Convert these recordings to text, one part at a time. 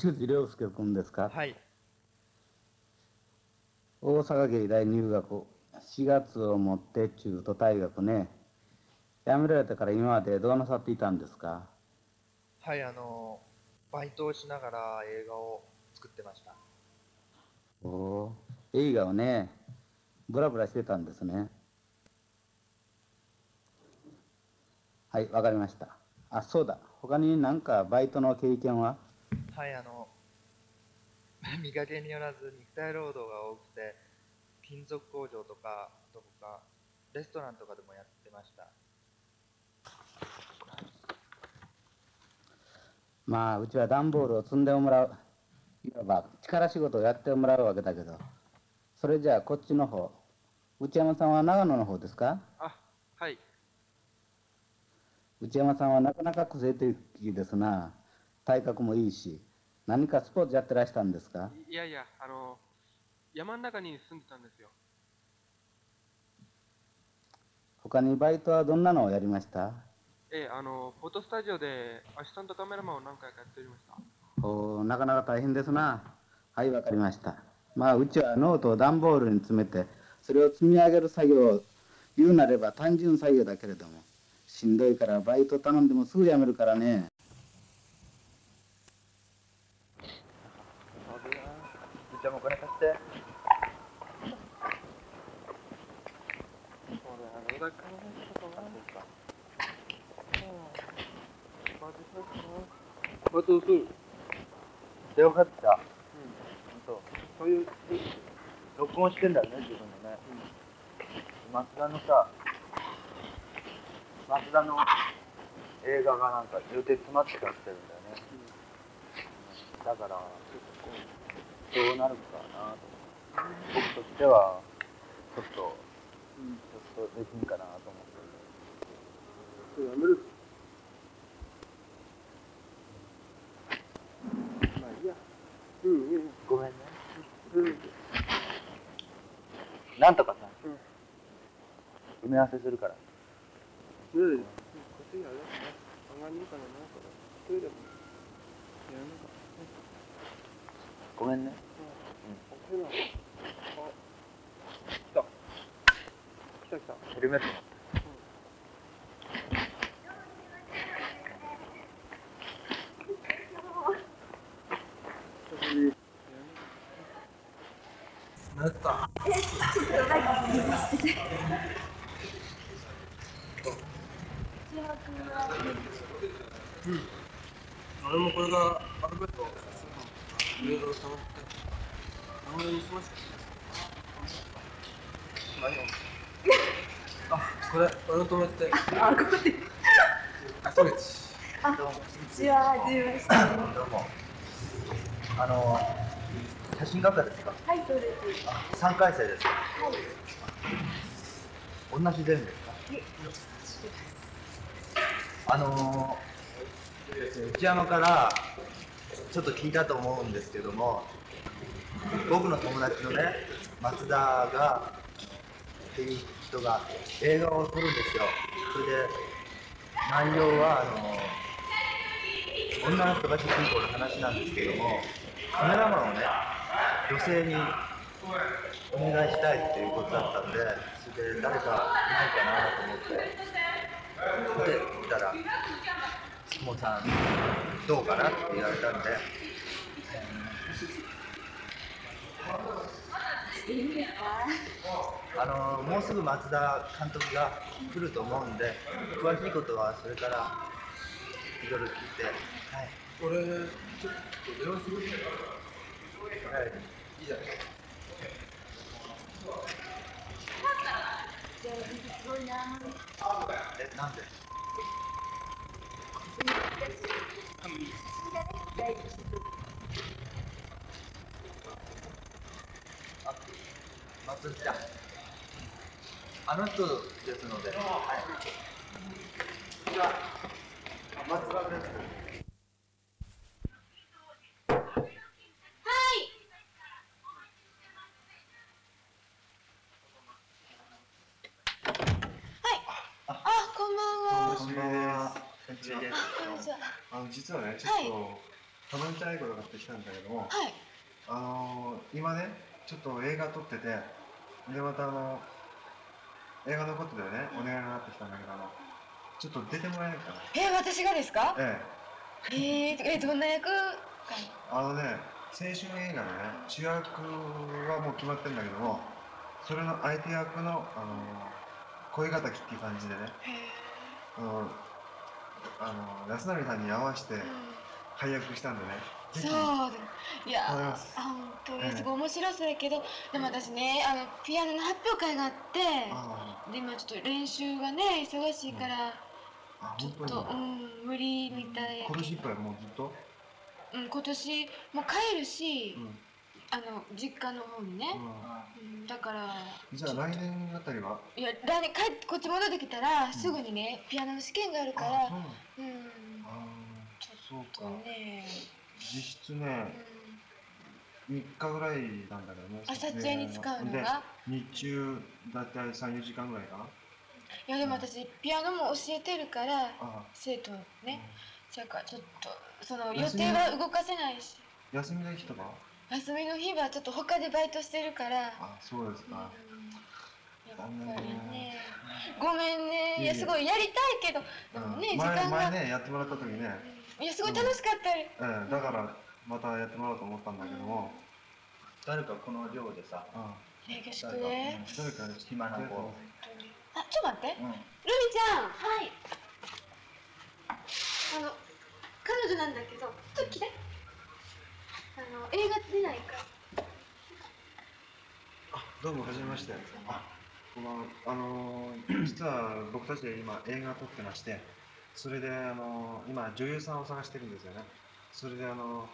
橋口亮介君ですか、はい。大阪芸大入学。4月をもって中途退学ね。辞められてから今までどうなさっていたんですか？はい、あの、バイトをしながら映画を作ってました。おお映画をねブラブラしてたんですね。はいわかりました。あそうだ。他に何かバイトの経験は？はい、あの、見かけによらず肉体労働が多くて、金属工場とか、どこか、レストランとかでもやってました。まあうちは段ボールを積んでもらういわば力仕事をやってもらうわけだけどそれじゃあこっちの方内山さんは長野の方ですか？あ、はい。内山さんはなかなか個性的ですな体格もいいし何かスポーツやってらしたんですか？いやいや、あの、山の中に住んでたんですよ。他にバイトはどんなのをやりました？ええ、あの、フォトスタジオでアシスタントカメラマンを何回かやっておりました。おーなかなか大変ですな。はいわかりました。まあうちはノートを段ボールに詰めてそれを積み上げる作業を言うなれば単純作業だけれどもしんどいからバイト頼んでもすぐ辞めるからねじゃあもうお金貸して。バイトする。よかった。そう。そういう、録音してんだよね、自分でね。松田のさ、松田の映画がなんか充鉄詰まってやってるんだよね。だから、どうなるかなと。僕としては、ちょっと、うん。ちょっとできん。かなと思って。やめる。まあいいや。うん。うん。ごめん。ね。うん。なん。とかさ、うん。埋め合わせするから。うん。こっちやる上がん。ねえからな、これ。トイレも。やる。ごめんね。うん。うん。あ、来た。来た来た。ヘルメット。俺もこれがアルバイト？あこれ俺の友達であ、ここで。朝口あ、こんにちは、はじめまして。どうも。あの、写真学科ですかはい、そうです。?3 回生ですはい。同じゼミですかえあのー、内山からちょっと聞いたと思うんですけども、僕の友達のね、松田が、っていう人が映画を撮るんですよ。それで、内容は、あの、女の人が主人公の話なんですけども、カメラマンをね、女性にお願いしたいっていうことだったんで、それで誰かいないかなと思って、で、見たら、もうさん、どうかなって言われたんで。あのもうすぐ松田監督が来ると思うんで、詳しいことはそれからいろいろ聞いて、はい。俺ちょっと電話するはい、いいじゃないじゃあ、すごいな。え、なんで？あ、松内だ。あの人ですので、はい。じゃあ、松田です。あ、こんばんは。こんばんは。こんにちは。こん。にちは。あの実はね、ちょっと、たまにチャイコとかってきたんだけどもはい。あのー、今ねちょっと映画撮っててでまたあの映画のことでねお願いがあってきたんだけどあのちょっと出てもらえないかな。えー、私がですか？ええ。えー、えどんな役あのね青春映画のね主役はもう決まってるんだけどもそれの相手役のあのー声敵っていう感じでねあのあの安成さんに合わせて配役したんでね。そういやありがとうございます。あ本当ええ。にすごい面白そうやけど、でも私ねあのピアノの発表会があってあで今ちょっと練習がね忙しいから、あちょっと、うん、無理みたい。や今年いっぱいもうずっと？うん、今年もう帰るし、うんあの実家の方にね、ううん、だからんじゃあ来年あたりは？いや来年帰ってこっち戻ってきたら、すぐにねピアノの試験があるかあらそうん。あちょそうっとかね、実質うねん、3日ぐらいなんだけどね。あ撮影に使うのでが日中だいたい34時間ぐらいか？ないやでも私ピアノも教えてるからあ生徒ね。それからちょっとその予定は動かせないし。休みの日とか？休みの日はちょっと他でバイトしてるから。あそうですか。うん。やっぱりね。ごめんね。いやすごいやりたいけど。でもねうん前時間が。前ねやってもらった時ね。いやすごい楽しかったりええだからまたやってもらおうと思ったんだけども。誰かこの寮でさ。あね下宿誰か。ね誰か暇な子。あちょっと待って。うん。ルミちゃん。はい。あの彼女なんだけどちょっと来て。あの映画出ないから。あどうもはじめまして。あこんばんは。あのー実は僕たちで今映画撮ってましてそれであのー今女優さんを探してるんですよね。それであのー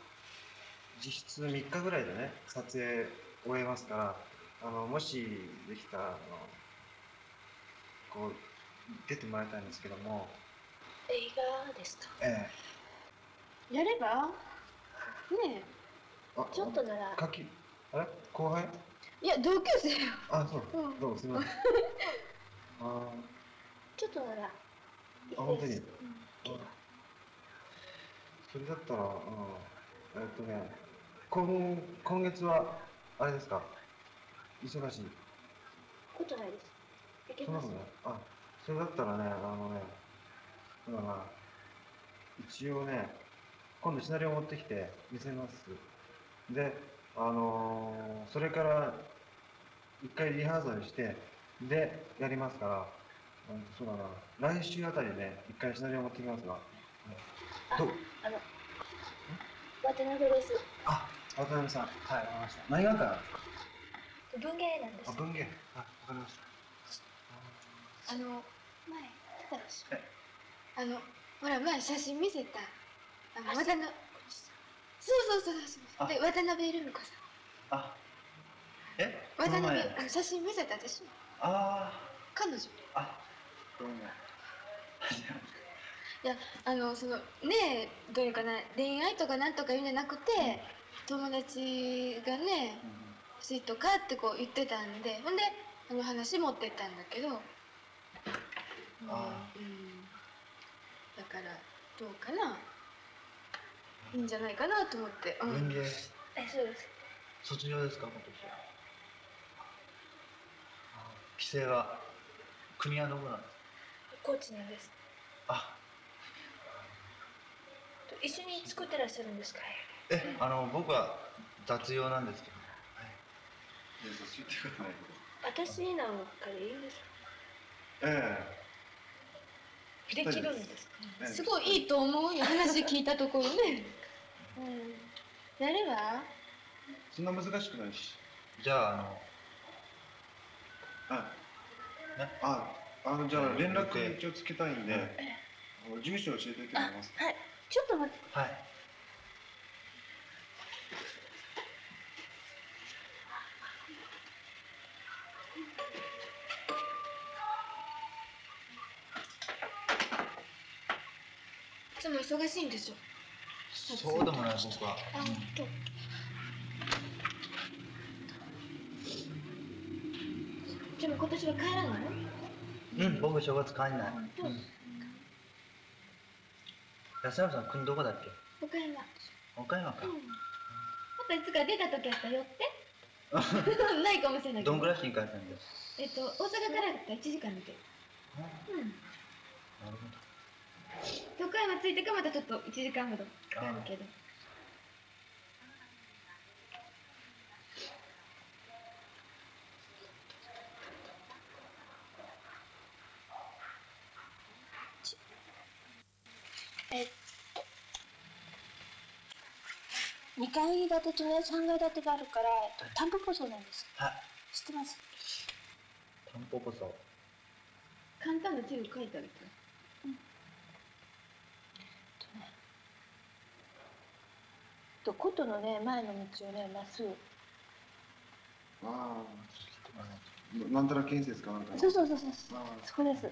実質3日ぐらいでね撮影終えますからあのもしできたらあのこう出てもらいたいんですけども。映画ですか？え。やれば？ねえちょっとなら。書きあれ？後輩？いや同級生よ。あそう、うん。どうもすみません。あちょっとなら。あ本当に？それだったら、うん、えっとね、今今月は、あれですか、忙しい？ことないです。いけそんなことない？あ、それだったらね、あのね、だな、一応ね、今度シナリオ持ってきて見せます。で、あのーそれから一回リハーサルして、で、やりますから、うん、そうだな、来週あたりね、一回シナリオ持ってきますが。どう？あの渡辺ですあ、渡辺さん。はい、わかりました。何があったら文芸なんであ、文芸。あ、わかりましあの前あのほら前写真見せたあの渡辺そうそうそうそう。で渡辺留美子さん。あ。え？こ渡辺あの写真見せたでしょ？あ彼女。ーあどうもいやあのそのねえどういうかな恋愛とかなんとか言うんじゃなくて友達がね欲しいとかってこう言ってたんでほんであの話持ってったんだけど、うん。あうん、だからどうかな？いいんじゃないかなと思って、うん、文芸。えそうです。卒業ですか今年規制は国はどこなんですか？コーチなんです。あ。一緒に作ってらっしゃるんですか？えあの僕は雑用なんですけど。私なんかでいいんですえできるんですえすごいいいと思うよ。話聞いたところねうん。やれば？えそんな難しくないし。じゃああのはい。ね？あ、あの、じゃあ連絡一応つけたいんで、あの住所教えていただけます？かはい。ちょっと待って。はい。いつも忙しいんでしょそうでもない僕は、あ、本当。でも今年は帰らないの？うん、うん、僕正月帰んない、安山さん国どこだっけ？岡山。岡山か。うん。またいつか出た時やったら寄って。ないかもしれないけど。どんぐらい新幹線で？えっと大阪からだったら1時間うん。なるほど徳山着いてからまたちょっと1時間ほどかかるけど。えっと2階建てとね3階建てがあるからタンポポそうなんです。はい。知ってます？タンポポソ簡単な地図書いてあるけどと琴のね前の道をねまっすぐ。ああなんたら建設かなんかそうそうそうそう。あそこです。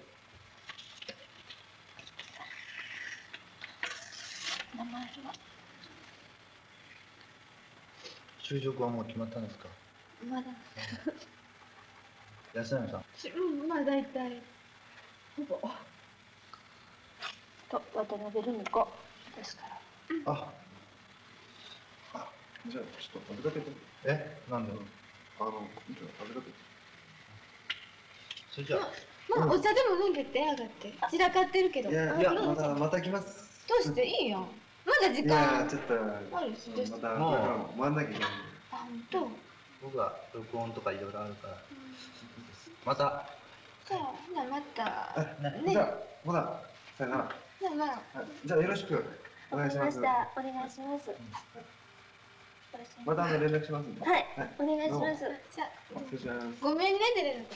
名前は？就職はもう決まったんですか？まだ。安永さん。うんまあ大体。ほぼ。と渡辺留美子ですから。ああじゃあちょっと預かけてえ？なんで？あのじゃあ預かけて。それじゃあ。まあお茶でも飲んでって上がって。散らかってるけど。いやいやまたまた来ます。どうして？いいやんまだ時いや間ちょっと。あるしどうして？またもう。回んなきゃいけないあ本当？僕は録音とかいろいろあるから。また。じゃあほなまた。えねじゃあほなさよなら。じゃあまあ。はい。じゃあよろしく。お願いします。お願いしますまたあの連絡しますんではい。お願いします。じゃあ。失礼します。ごめんね出れる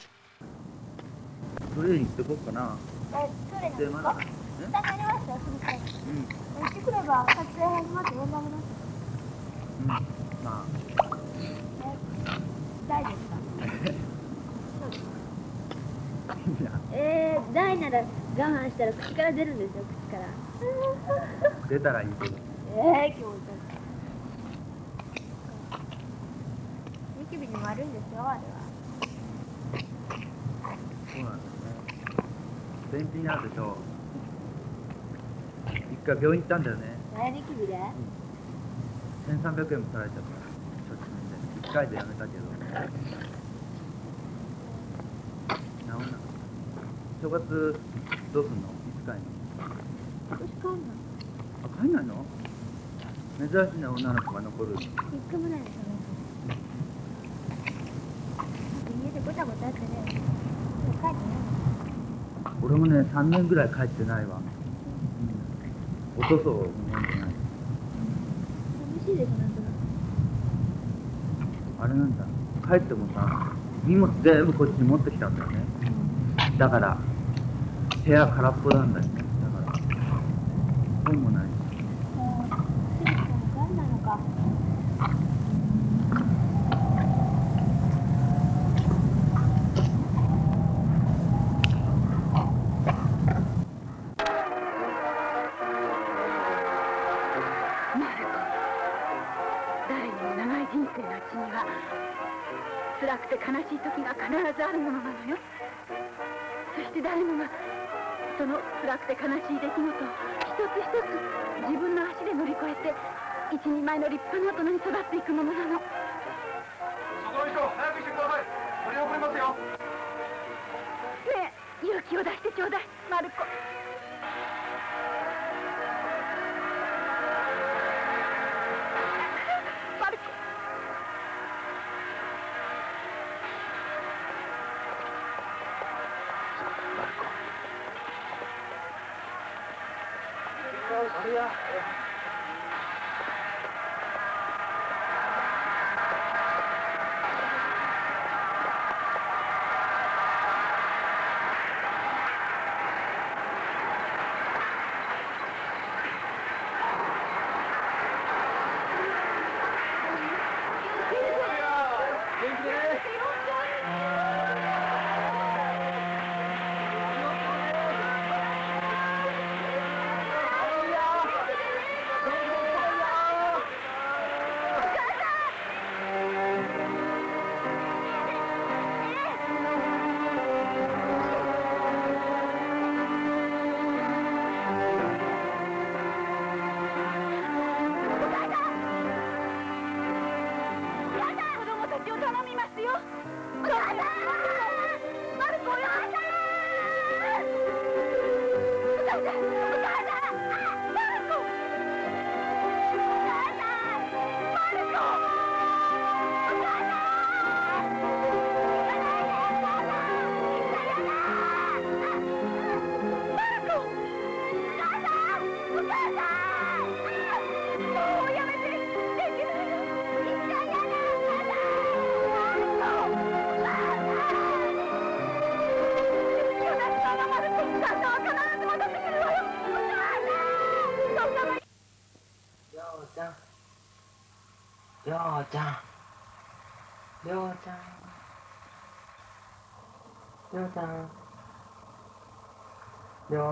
トイレに行ってこっかな。え、ですかでまだ下にありますよ、すぐ。うん行ってくれば、撮影始まって呼んであげます。うんまあ大ですかえー、大なら我慢したら口から出るんですよ、口から。出たらいいけど。えー、気持ち悪い。ニキビにも悪いんですよ、あれは。そうなんですね。便秘になるでしょ一回病院行ったんだよね。何ニキビで1300円も取られちゃった。処置で1回でやめたけど。治んなかった。正月どうすんの？いつ帰んの？私帰んのあ帰んないの？珍しいね女の子が残る一回もないですよ俺もね3年ぐらい帰ってないわ、うん、おとそも飲んでない。寂しいです、なんとなく。あれなんだ。帰ってもさ荷物全部こっちに持ってきたんだよね。だから部屋空っぽなんだよね。だから本もない。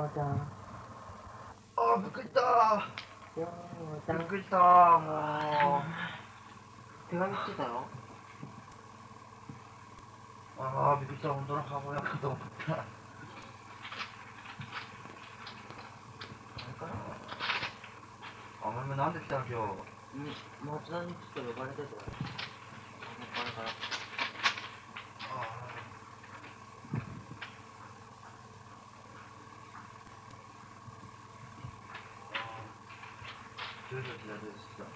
りょうちゃん。あーびっくりした。りょうちゃんびっくりしたもう。手紙来てたよああびっくりした。本当の母親かと思った。あれかな？あお前なんで来たの今日？うん松田にちょっと呼ばれてて。これから住所知らせてきたん。だ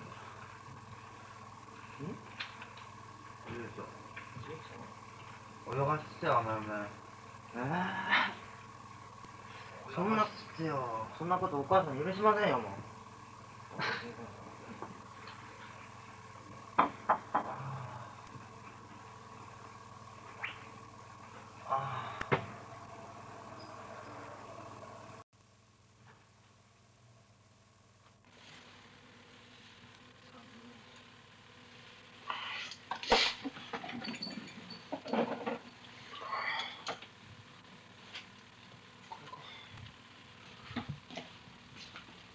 ん。住所泳がしてよあの嫁えー、そん。なそん。なことお母さん。許しません。よもうあ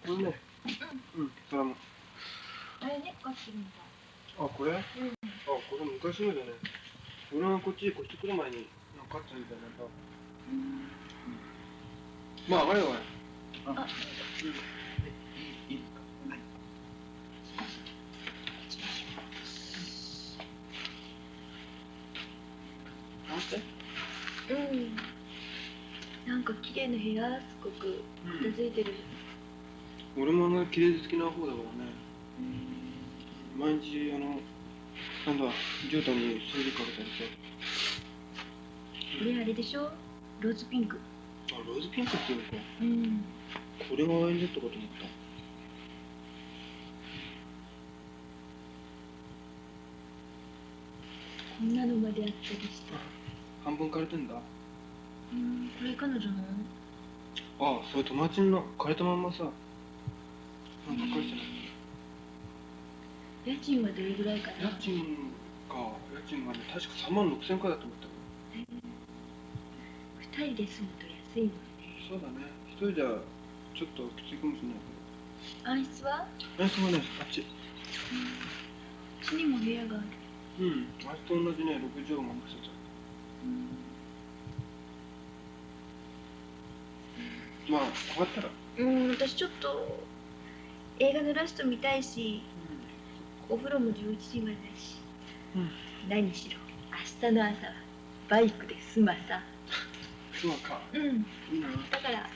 これねうんそれもあれね買ってるんだ。あこれ？あこれ昔のだね。俺がこっちに越してくる前になんか買ったみたいなさまあ上がれよおいなん。て。うん。なんか綺麗な部屋すごく片付いてる、俺もあの綺麗好きな方だからね毎日あのなんだ絨毯に掃除かけたりさこれあれでしょ？ローズピンク。あローズピンクっていうのか。うん。これがワインレッドかと思った。こんなのまであったりして。半分枯れてんだ。うんこれ彼女の？ああそれ友達の枯れたまんまさなんか返してない家賃はどれぐらいかな？家賃か。家賃がね確か3万6千くらいだと思った二人で住むと安いもんね。そうだね。一人じゃちょっときついかもしれない暗室はけどあそこねあっち。うちにも部屋がある。うん。あれと同じね6畳間の一つまあ終わったら。うん私ちょっと映画のラスト見たいしお風呂も11時までだし、うん。何しろ明日の朝はバイクで済まさ。そうか。うん。いいな。だから。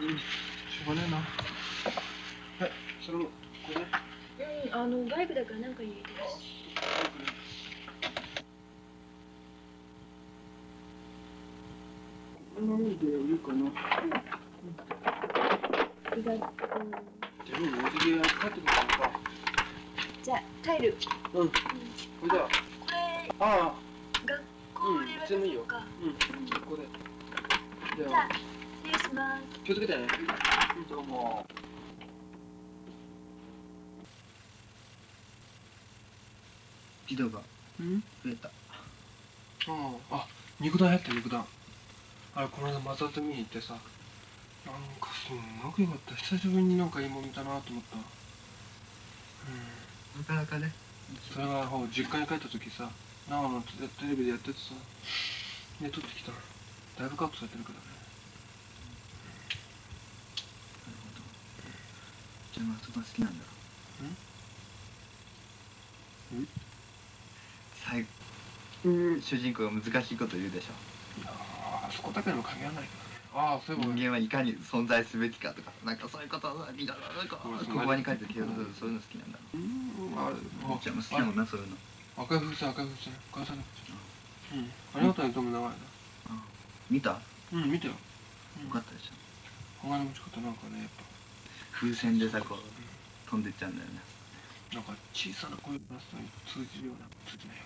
うん。しょうがねえな。はいそれもこれね。うんあのバイクだからなんか入れてるし。こんなのでいいかな。ありがとうでももうじき帰ってくるからさじゃあ帰る。うん。これ。じゃこれ。ああ。あ学校で渡そうか、うん。ここで。じじゃあ失礼します。気をつけてね。どうも。児童がうん？増えた。ああ。あ肉弾やった肉弾。あれこの間松田見に行ってさ。なんかすんごくよかった。久しぶりになんかいいもん見たなと思った。うんなかなかね。それがほう実家に帰った時さ長野のテテレビでやっててさで撮ってきたのだいぶカットされてるからね。じゃあ松が好きなんだ。ん？ん最後。主人公が難しいこと言うでしょ。いやーあそこだけでも限らないけどね。ああそういえば人間はいかに存在すべきかとかなんかそういうことになんかうん黒板に書いてるけどそういうの好きなんだ。うんあれおっちゃんも好きだもんなそういうの。赤い風船赤い風船。返さなくちゃ。うん。ありがとうねどうも長いな見た？ようん見てよ。かったでしょ。鋼の持ち方なんかねやっ風船でさこう飛んでっちゃうんだよね。ぱなんか小さな声を出すのに通じるような通じないよ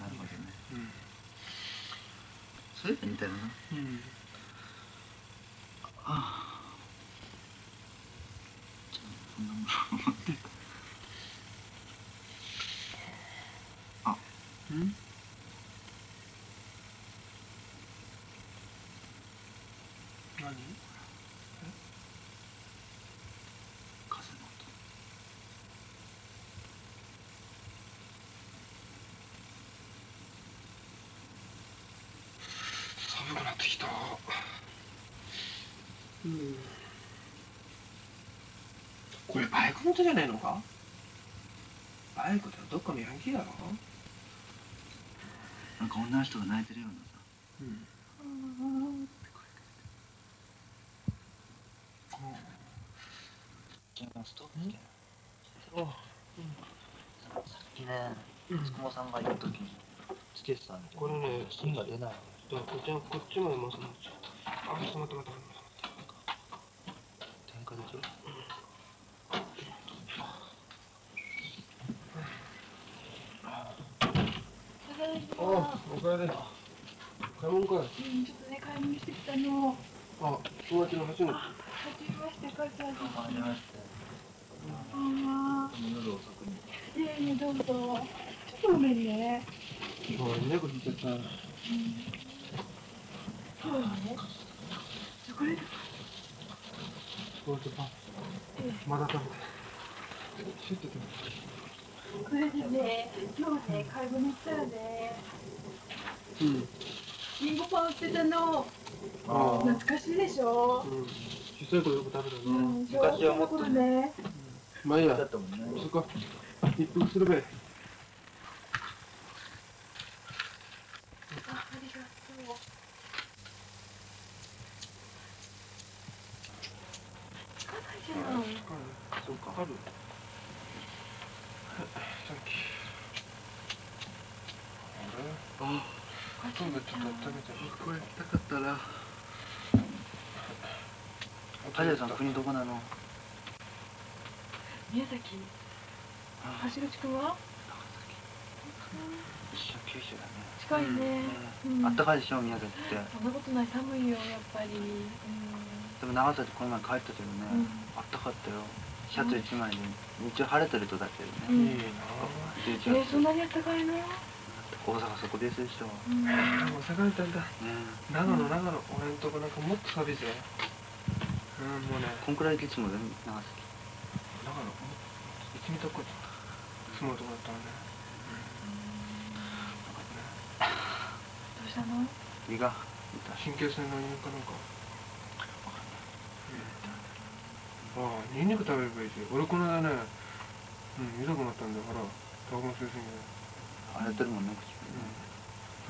な。るほどね。うなそういうの似てるな。うん。うんああんなもの持ってあうん何風の音寒くなってきた。うん。これバイクの音じゃねえのか？バイクだよどっかのヤンキーだろ？なんか女の人が泣いてるようなさうん。さっきねつくもさんがいる時につけてたんでこれね芯が出ない。こっちこっちまで回すのあ待って待って待って点火できるあおかえり買い物かいうん、ちょっとね、買い物してきたの。あ友達の橋のはじめまして、母ちゃん。どうもありましてあ夜遅くに、いえいえ、どうぞ。ちょっとごめんね。ごめん猫引いちゃったそうね。チョコレート。これとパンまだ食べてシュッと食べてこれでね、今日ね、買い物行ったらね、うん。リンゴパン売ってたの。懐かしいでしょ。うん。小さい頃よく食べたねうん、昔はもっとね。まあいいやだったもん。ねそこ一服するべあ、ありがとう。つかないじゃん。そうかかるさっきあれあ今度ちょっと食べてこれたかったらカジャさん国どこなの宮崎。橋口くんは。一緒九州だね。近いね。うん。あったかいでしょ宮崎って。そんなことない、寒いよ、やっぱり。うん。でも長崎この前帰ったけどね、うん。あったかったよ。シャツ一枚で。日中晴れてるとだけどうん。ね、いいな11えー、そんなにあったかいの？大阪そこですでしょ、うん。あ大阪にいたんだ。ね。長野長野俺んとこなんかもっと寒い。ぜうん。もうね。こんくらいいつもで長崎。長野？一味とこ住むとこだったのねどうしたの？胃が痛い神経線の犬か。なん。かああニンニク食べればいいし俺この間ねうん痛くなったんだよほらタバコの吸いすぎで荒れてるもんね口。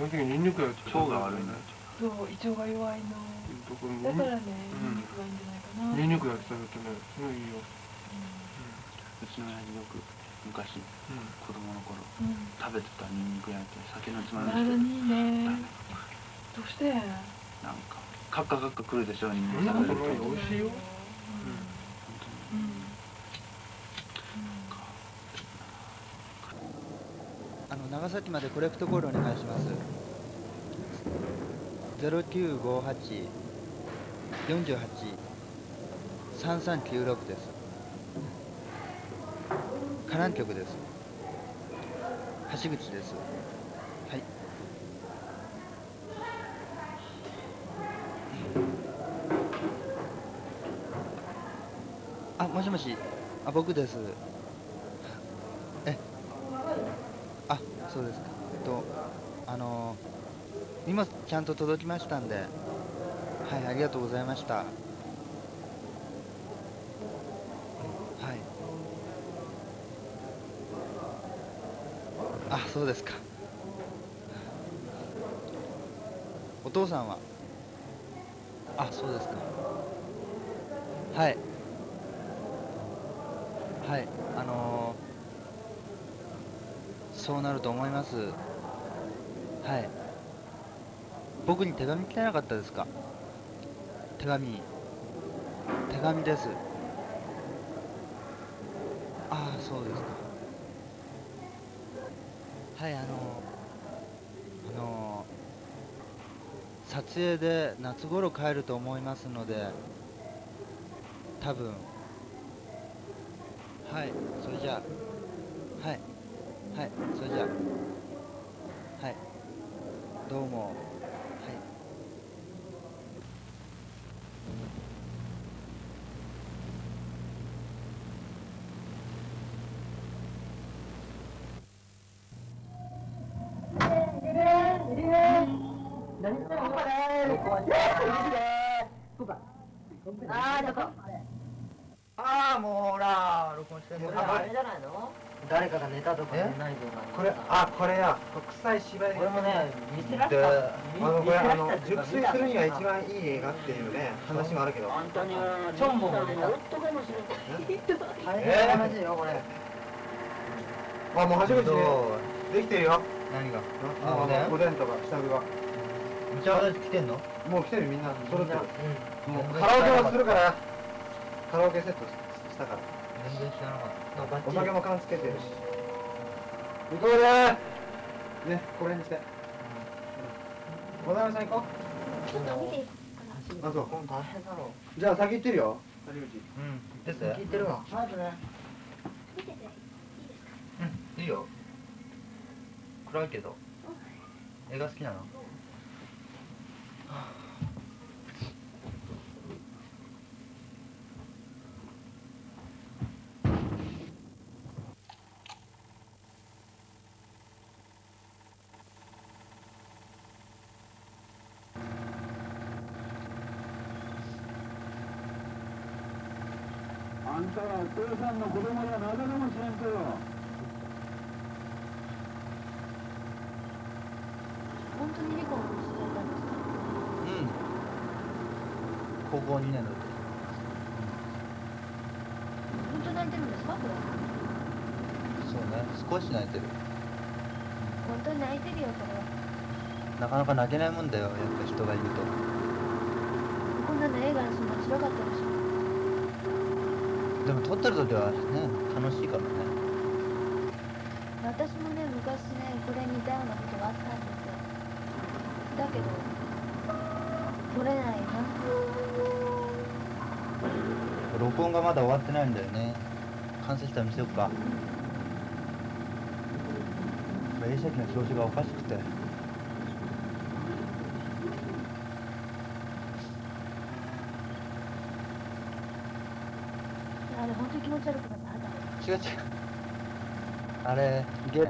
その時ニンニクやって腸が悪いね。そう、胃腸が弱いの。だからね、うん。ニンニクがいいんじゃないかな。ニンニクやって食べてねすごいいいよ。うちの親父よく昔うん子供の頃うん。食べてたニンニク焼いて酒のつまみしてにいいね。どうして？なんかカッカカッカくるでしょニンニク食べると美味しいようん。あの長崎までコレクトコールお願いします。ゼロ九五八四十八三三九六です。河南局です。橋口です。はい。あ、もしもし。あ、僕です。え。あ、そうですか。えっと、あの荷物ちゃんと届きましたんで、はい、ありがとうございました。はい。あ、そうですか。お父さんは？あそうですか。はい。はい。あのーそうなると思います。はい。僕に手紙来てなかったですか？手紙。手紙です。ああそうですか。はいあのあの撮影で夏頃帰ると思いますので多分はいそれじゃあはいはいそれじゃあはいどうも。や国際芝居これもね見せられでたあのこれあの熟睡するには一番いい映画っていうね話もあるけど。本当にチョンボン。も見た大え変な話よこれあもう初めてできてるよ。何があおでんおでんとか下着が打ち合わせ来てんの？もう来てるみんな。揃ってもうカラオケはするからカラオケセットしたから。全然知らなかっお酒も缶つけてるし。行こうねねこれにして。小田さん行こちょっと見ていこうあそう。大変だろじゃあ先行ってるよ。谷口。うん。です聞いてるわ。早くね。う見てていいですか？うん。いいよ。暗いけど。映画好きなの？んたは父さんの子供やなだかもしれんとよ本当に離婚してたんですかうん。高校2年の時。本当泣いてるんですかこれ。そうね。少し泣いてる。本当に泣いてるよこれは。なかなか泣けないもんだよやっぱ人がいると。こんなの映画にするの面白かったでしょでも撮ってる時はね楽しいからね。私もね昔ねこれに似たようなことがあったんですよ。だけど撮れないな。録音がまだ終わってないんだよね。完成したら見せよっか。映写機の調子がおかしくてあれ本当に気持ち悪くなった違う違う。あれげ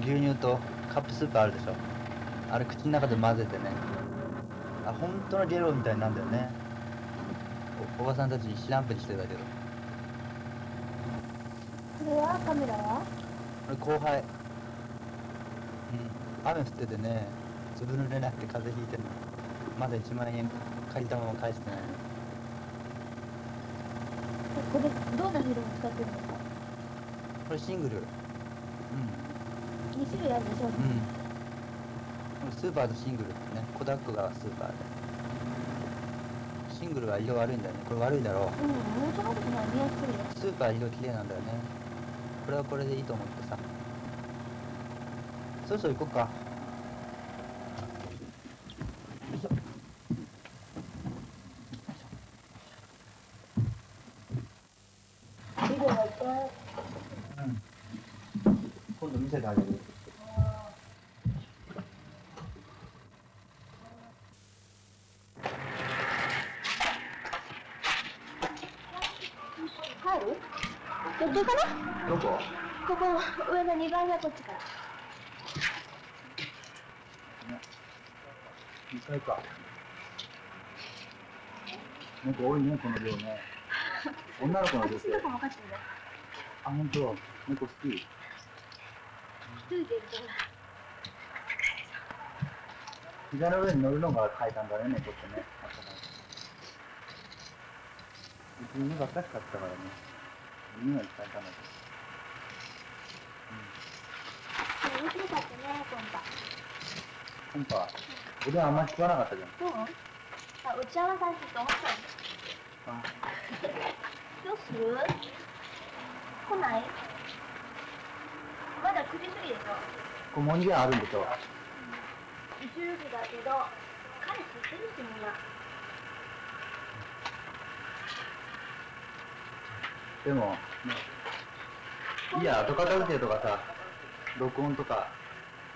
牛乳とカップスープあるでしょ。あれ口の中で混ぜてね。あ本当のゲロみたいになんだよね。おおばさんたち知らんぷりしてたけど。これはカメラは？これ後輩。うん。雨降っててねずぶ濡れなくて風邪ひいてるの。まだ1万円借りたまま返してないの。これどんなフィルム使ってるんですかこれシングル。うん。2種類あるでしょうん。スーパーとシングルってねコダックがスーパーで。シングルは色悪いんだよね。これ悪いだろう。んもうそんなことない見やすいよスーパー色綺麗なんだよね。これはこれでいいと思ってさ。そろそろ行こっかよいしょビデオがいっぱいうん今度見せてあげる入るどっちかなどこここ上の2番がこっちから。2階か。猫多いねこの量ね。女の子の女あ本当猫好き。一人でいる膝の上に乗るのが階段だね猫ってね。ち犬ばっかしかったからね。犬がいっぱいいたので。かったね、コンパ。コンパ、俺はあんまり食わなかったじゃん。そう？あ、打ち合わせと思ったの？どうする？来ない？まだ9時過ぎでしょ？これ、もんじゃあるんでしょ。10時だけど、彼氏いてるしみんな。でも、いいや、後片付けとかさ、録音とか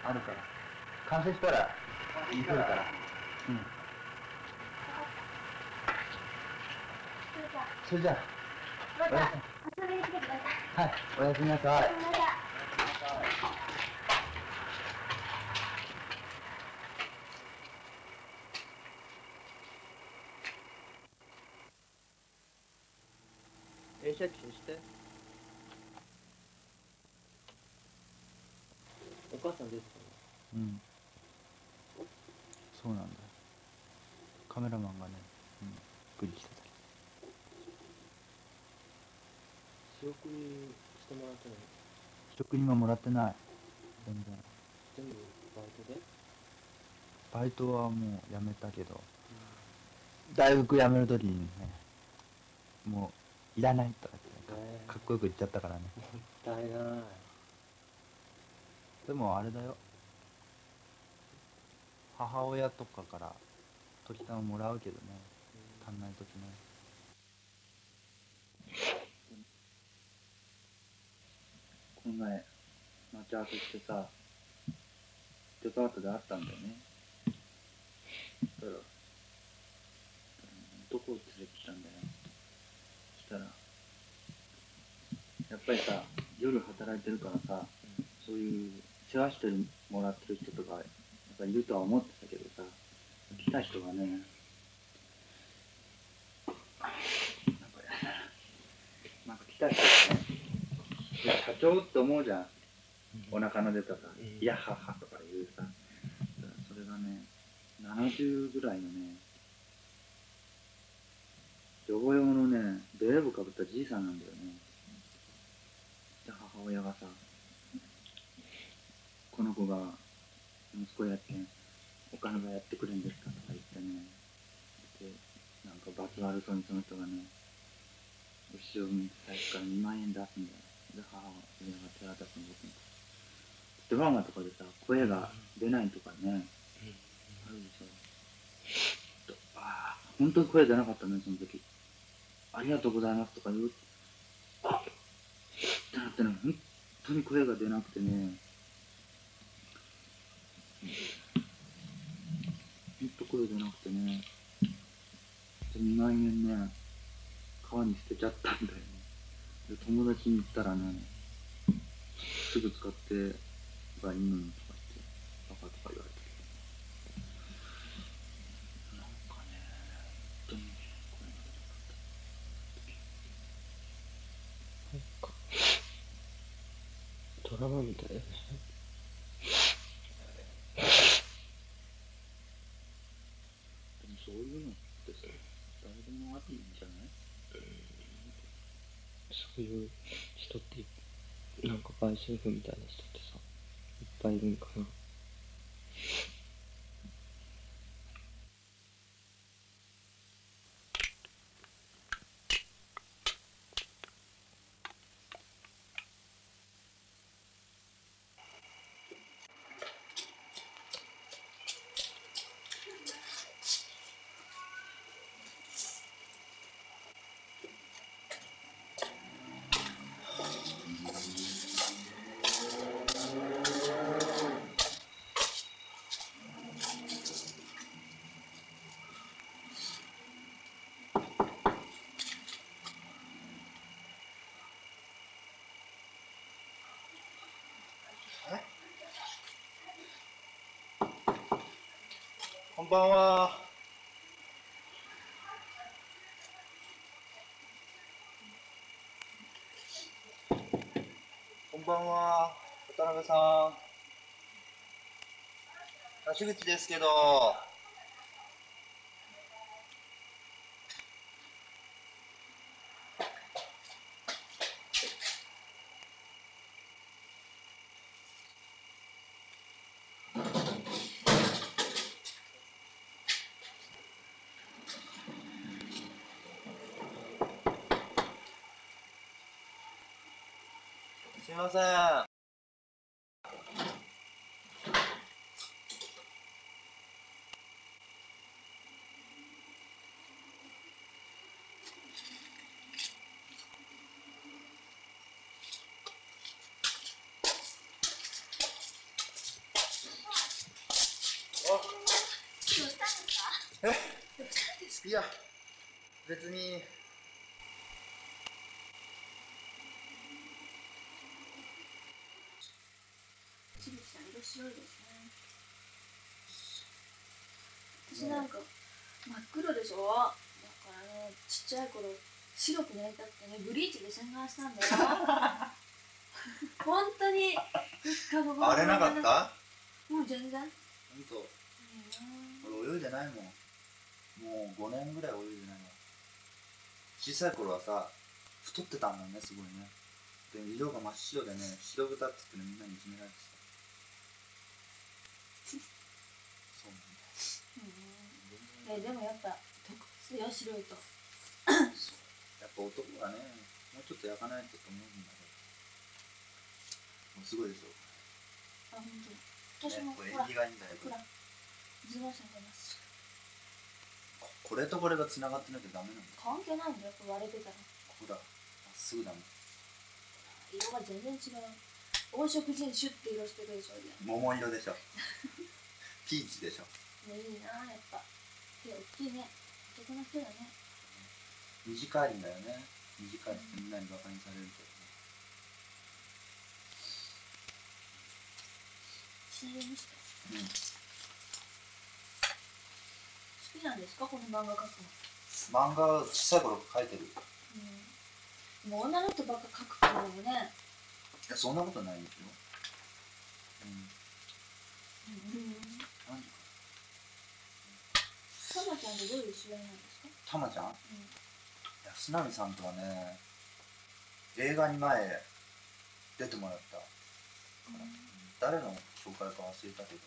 あるから。完成したら見せるから。うん。それじゃあ、また遊びに来てください。はい、おやすみなさい。また。映写機消してお母さん出てうん。そうなんだ。カメラマンがね、うん、びっくりしてた仕送りしてもらってない？仕送りももらってない。全然。全部バイトで？バイトはもう辞めたけど、大学辞めるときにねもういらないとか言ってかかっこよく言っちゃったからね。もったいないでもあれだよ母親とかから時たまもらうけどね足んない時ねこの前、待ち合わせしてさ、デパートで会ったんだよね。そしたら、男を連れてきたんだよ。そしたら、やっぱりさ、夜働いてるからさ、そういう世話してもらってる人とか、やっぱいるとは思ってたけどさ、来た人がね、なんかなんか来た人がね、で社長って思うじゃん。お腹の出たさ、いやははとか言うさ、それがね、70ぐらいのね、ヨボヨボのね、ベレー帽かぶったじいさんなんだよね。で、母親がさ、この子が息子やって、お金がやってくれるんですかとか言ってね、で、なんか罰悪そうにその人がね、後ろに財布から2万円出すんだよ。で、母親が手渡すの僕に。ドラマとかでさ、声が出ないとかね、あるでしょ。とああ、本当に声出なかったね、その時。ありがとうございますとか言う。あってなってね、本当に声が出なくてね、本当声出なくてね、2万円ね、川に捨てちゃったんだよね。で、友達に言ったらね、すぐ使ってがいいのにとか言って、バカとか言われて。なんかね、本当に声が出なかドラマみたいだねでもそういうのってさ、誰でもありんじゃないそういう人ってなんか売春婦みたいな人ってさいっぱいいるんかな。んばんは。こんばんは、渡辺さん。橋口ですけど。すみませんいや別にちびさん色白いですね私なんか真っ黒でしょ？だからねちっちゃい頃白くなりたくてねブリーチで洗顔したんだよ。本当にあれなかった？もう全然。本当俺泳いでないもん。もう5年ぐらい泳いでないの小さい頃はさ太ってたんだよねすごいね。で色が真っ白でね白豚って言ってねみんなにいじめられてたえでもやっぱ特別よ白いと。やっぱ男はねもうちょっと焼かないとと思うんだけど。もうすごいでしょ。あ本当。私も、ねこれ縁起がいいんだよこれ。ズボンさんがまっす。ここれとこれが繋がってなきゃダメなんだ。ぐ関係ないんだよこれ割れてたら。ここだ。まっすぐだもん。色が全然違う。黄色人種って色してるでしょ桃色でしょ。ピーチでしょ。ねいいなやっぱ。手大きいね。男の人だね。短いんだよね。短いってみんなにバカにされるけどね。ちなみにして。うん。好きなんですか？この漫画描くの。漫画小さい頃描いてる。いうん。もう女の人ばっか描くからよね。やそんなことないんですよ。うん。うん何さまちゃんってどういう知り合いなんですか？たまちゃん？うん。安波さんとはね映画に前出てもらった。うん。誰の紹介か忘れたけど、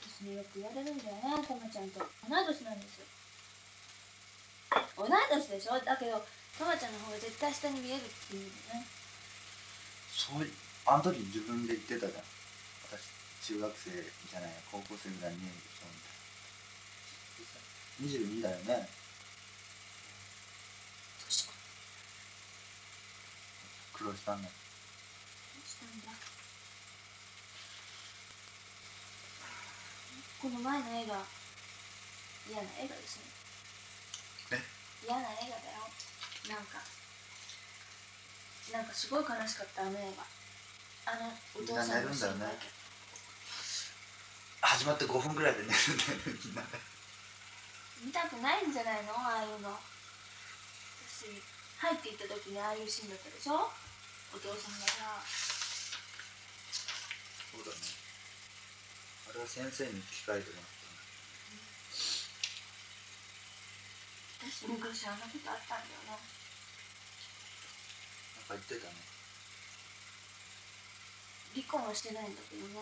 私によく言われるんだよねたまちゃんと。同い年なんですよ。同い年でしょ？だけどたまちゃんの方が絶対下に見えるっていうのねそういあの時自分で言ってたじゃん。私中学生じゃない高校生ぐらいに見えるでしょみたいな22だよね。確か。苦労したんだ。どうしたんだ。この前の映画嫌な映画ですね。え？嫌な映画だよ。なんかなんかすごい悲しかったあの映画。あのお父さんのみんな寝るんだよね。心配。け始まって5分ぐらいで寝るんだよねみんな見たくないんじゃないの？ああいうの。私入っていった時にああいうシーンだったでしょ？お父さんがさ。そうだね。あれは先生に聞き換えてもらった私昔あんなことあったんだよねなんか言ってたね離婚はしてないんだけどね。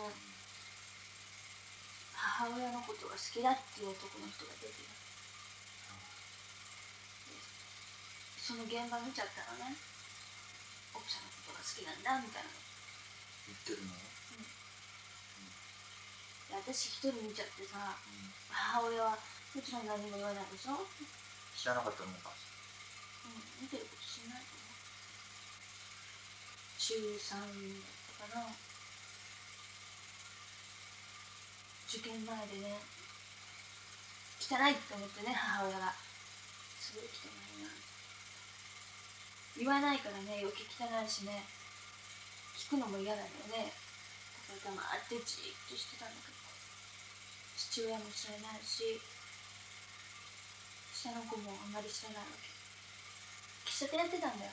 母親のことが好きだっていう男の人が出てる。その現場見ちゃったのね奥さんのことが好きなんだみたいな。の言ってるの？よで私一人見ちゃってさ母親はもちろん何も言わないでしょ、うん、知らなかったのか。見てること知らないと思う中3だったかな。受験前でね汚いって思ってね母親が。すごい汚いな。言わないからね余計汚いしね。聞くのも嫌だよね。だから黙ってじっとしてたんだけど。父親も知らないし下の子もあんまり知らないわけ。喫茶店やってたんだよ。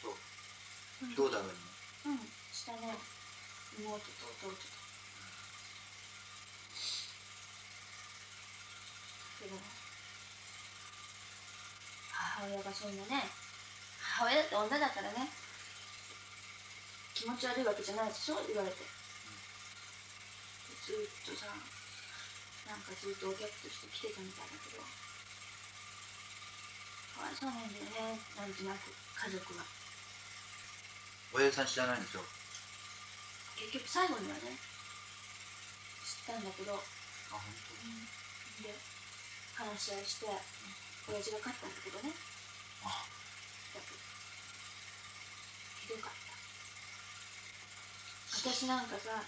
そううんどうだろううん。下ね妹と弟とけど母親がそんなね母親だって女だからね。気持ち悪いわけじゃないでしょ？言われて、ずーっとさなんかずっとお客として来てたみたいだけどかわいそうなんだよね。なんとなく。家族は親父さん知らないんでしょ？結局最後にはね知ったんだけどあ本で話し合いして親父が勝ったんだけどね。あ。ひどかった。私なんかさ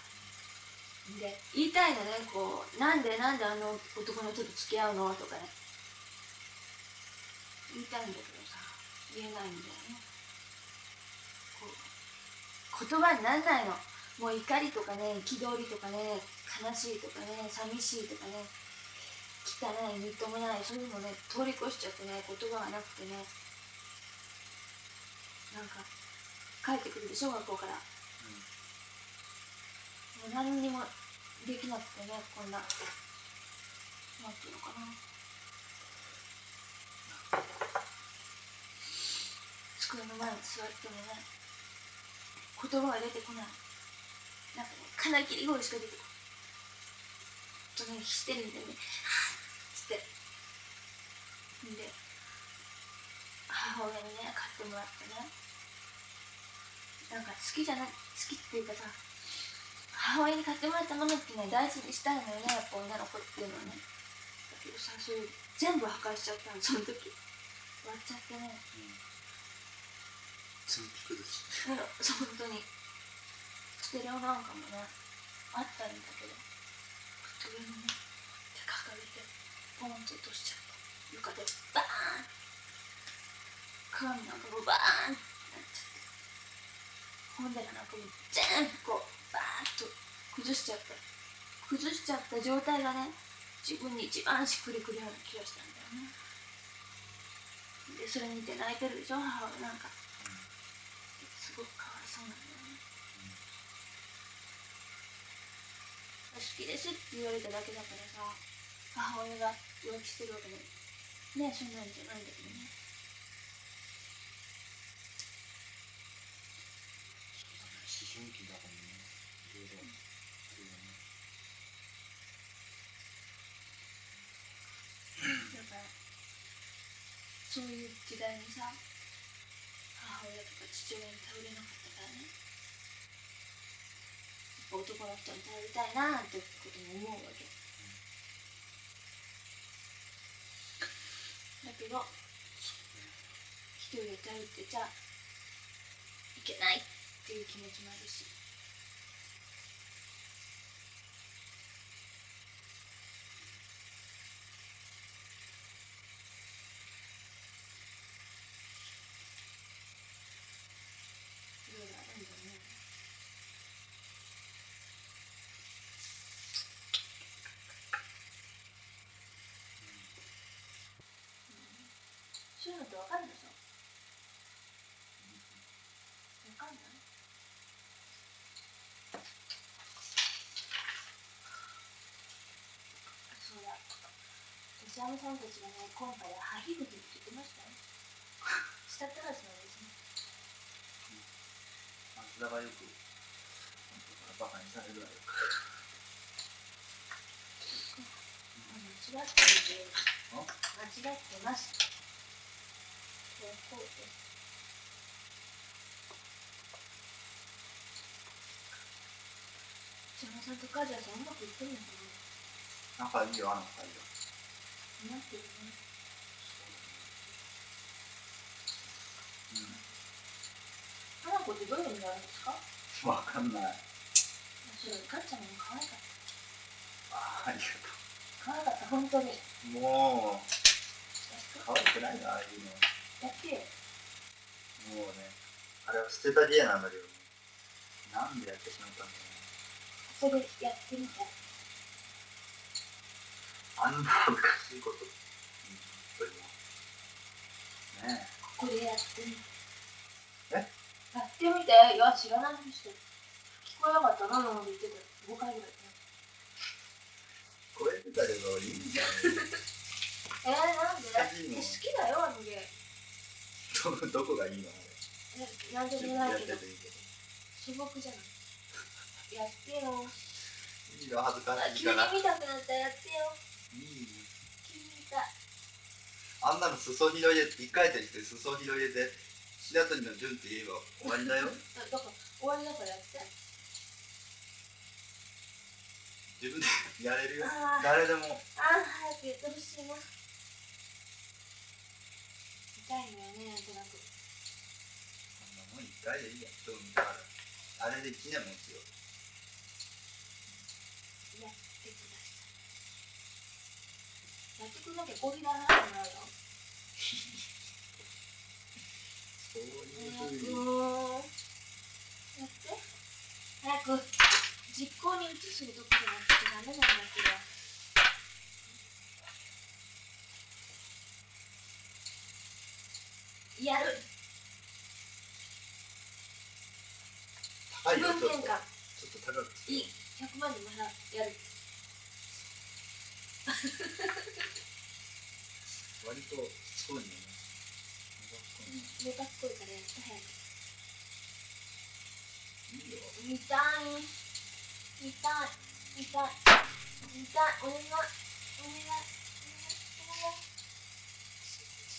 で言いたいのねこうなんでなんであの男の人と付き合うの？とかね。言いたいんだけどさ言えないんだよね言葉になんないの。もう怒りとかね憤りとかね悲しいとかね寂しいとかね汚いみっともないそういうのね通り越しちゃってね言葉がなくてね。なんか帰ってくるでしょ学校から、もう何にもできなくてねこんななんていうのかな。机の前に座ってもね言葉が出てこない。なんかね金切り声しか出てこない。とねヒステリーでね。つってんで母親にね買ってもらってね。なんか好きじゃない好きっていうかさ母親に買ってもらったものってね大事にしたいのよね。やっぱ女の子っていうのはね。だけどさそれ全部破壊しちゃったのその時。割っちゃってね。うん積み木崩し。う んそう本当に。ステレオなんかもねあったんだけど。上にね。手掲げてポンと落としちゃって床でバーン。鏡なんかもバーンってなっちゃって。本棚なんかも全部こうバーッと崩しちゃった。崩しちゃった状態がね自分に一番しっくりくるような気がしたんだよね。でそれ見て泣いてるでしょ母親なんかすごくかわいそうなんだよね、好きですって言われただけだからさ母親が浮気してるわけでねそんなんじゃないんだけどね。思春期だからねいろいろだからそういう時代にさ母親とか父親に頼れなかったからね男の人に頼りたいななんてことも思うわけ。だけど一人で頼ってちゃいけないっていう気持ちもあるしいろいろあるんだよねそういうのってわかるでしょ？わかんない？そうだ。石山さんたちがね今回はハヒグリって言ってましたよ。下手らずなんですね。松田がよくバカにされるわよ。間違ってる間違ってますこうこうです石山さんとカジャさんうまくいってるのか仲いいよあの二人はななってるね花子ってどういう意味なんですか？うんわかんない。それかっちゃんも可愛かっあありがた。可愛かった本当に。とうもう可愛くないなああいうのやってよもうねあれは捨てた芸なんだけどね。なんでやってしまったんだろそれでやってみて。うあんな恥ずかしいこと。うん本当にねここでやってみて。え？やってみて。いや知らないふりして聞こえなかった。なの言ってた。5回ぐらい。超えてたけどいいじゃん えー、なんで？好きだよあのゲど どこがいいの？なんでれもないけど。素朴じゃない。やってよ。いいよ恥ずかあしいから。急に見たくなったらやってよ。いい急に見たい。あんなの裾広げて一回転して裾広げて白鳥の順って言えば終わりだよ。あだから終わりだからやって。自分でやれるよ。誰でも。あー早く言ってほしいな痛いのよねなんとなく。そんなもん一回でいいや。今日見たからあれで1年持つよやってくださいやってくれなきゃコーヒー代払ってもらうよそういうふうに。やって。早く実行に移すとこじゃなくてダメなんだけどやる。高いよちょっと。ちょっと高くいい。100万でも払う。やる。割とそうにねもうかっこい。い。からやって早くい。い。よ見たい。見たい。見たい。見たい。お願い。お願い。お願い。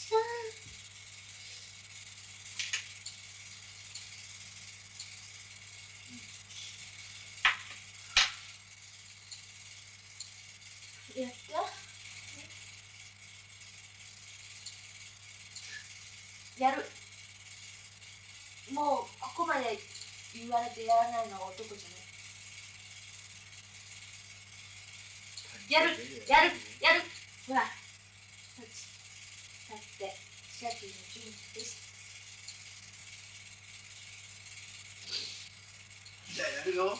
お願いやってやる。もうここまで言われてやらないのは男じゃない。やる。やる。やる。ほら。立ち立って。シャツの準備です。じゃあやるよ。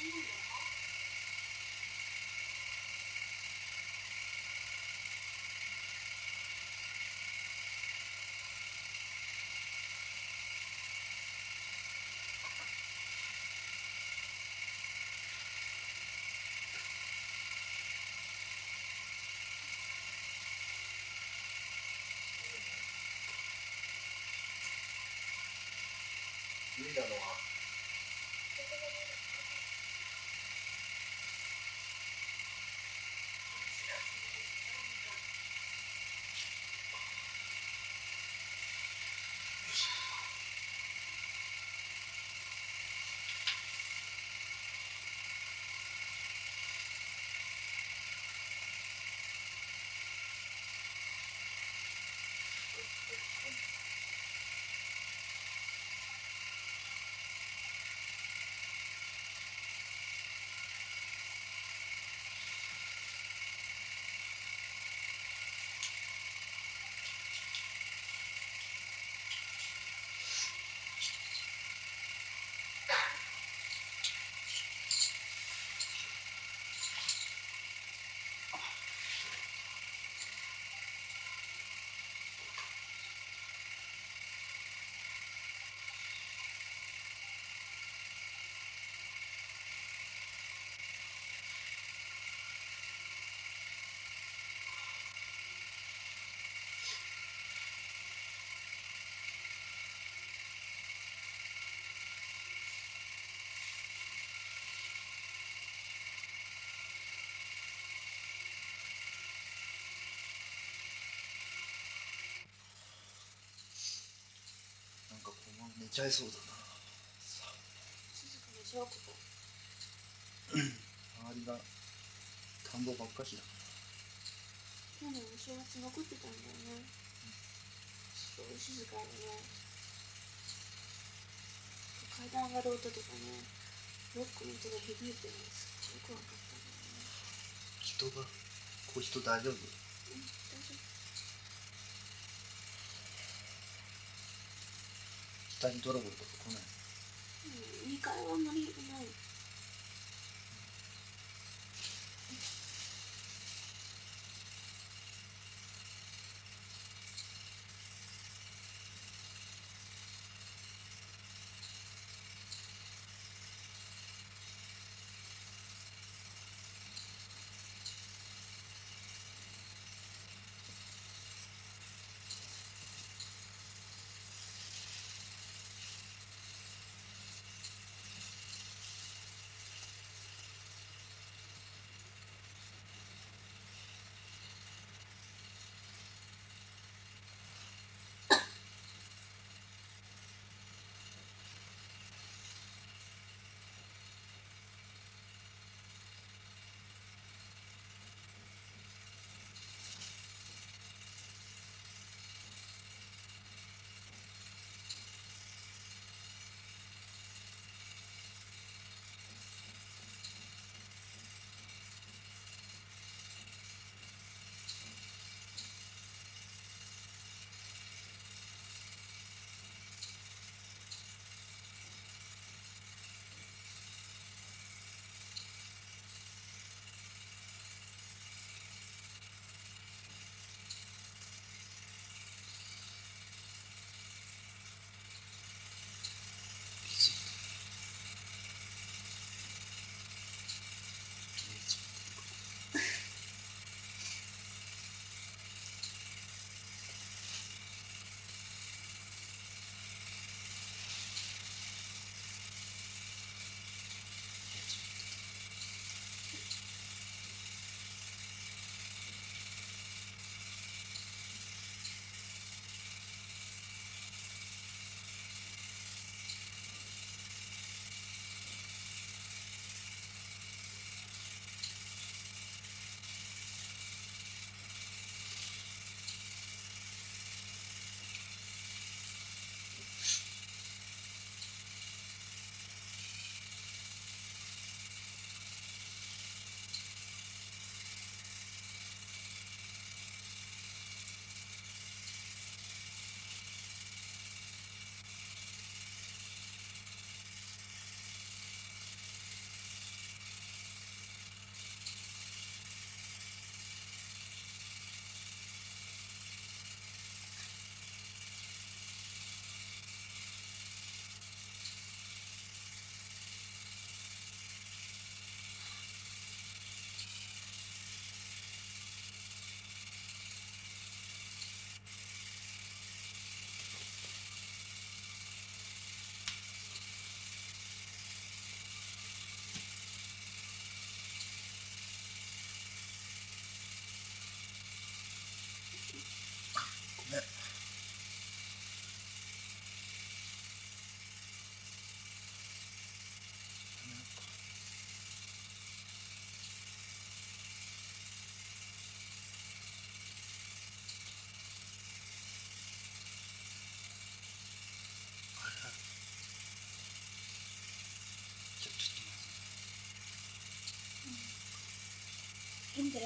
死ぬんだよ無理だろうは「寝ちゃいそうだ静かでしょここな周りが田んぼばっかしだ。去年お正月残ってたんだよね。すごい静かでね。階段上がる音とかね。ロックの音が響いてるのす。っごい怖かったんだよね。人がこう人大丈夫うん大丈夫対に泥棒とか来ないうん2階はあんまりない。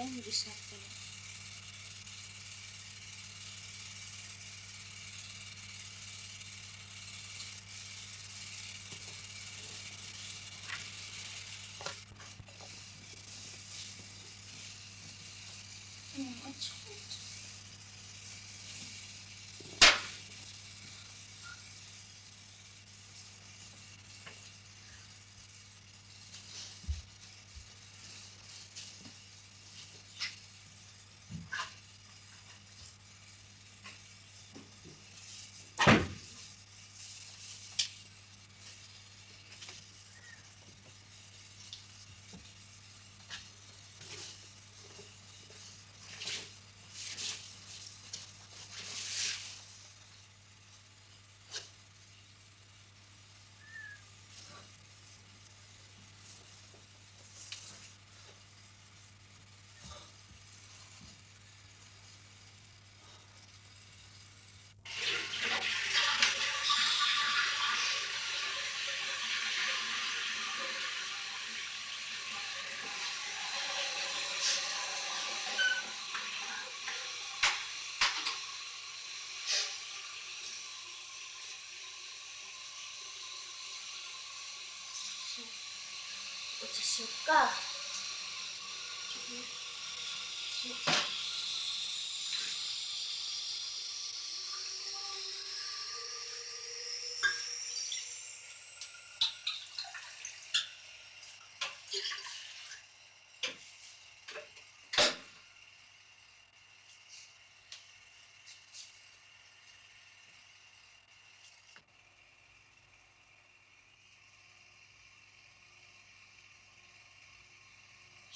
変でお茶しよっか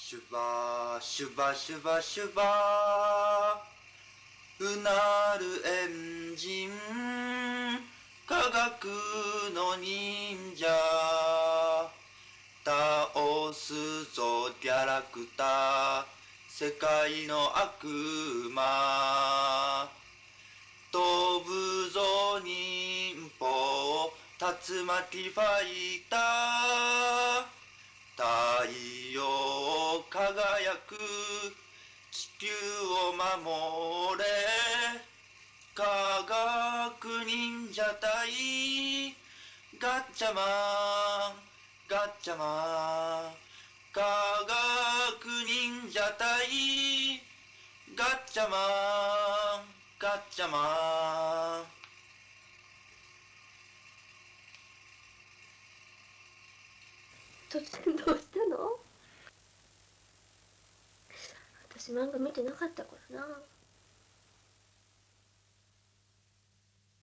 シュバシュバシュバシュバ。うなるエンジン。科学の忍者。倒すぞギャラクター。世界の悪魔。飛ぶぞ忍法。竜巻ファイター。太陽輝く。守れ。科学忍者隊。ガッチャマン。ガッチャマン。科学忍者隊。ガッチャマン。ガッチャマン突然どうしたの私漫画見てなかったからな。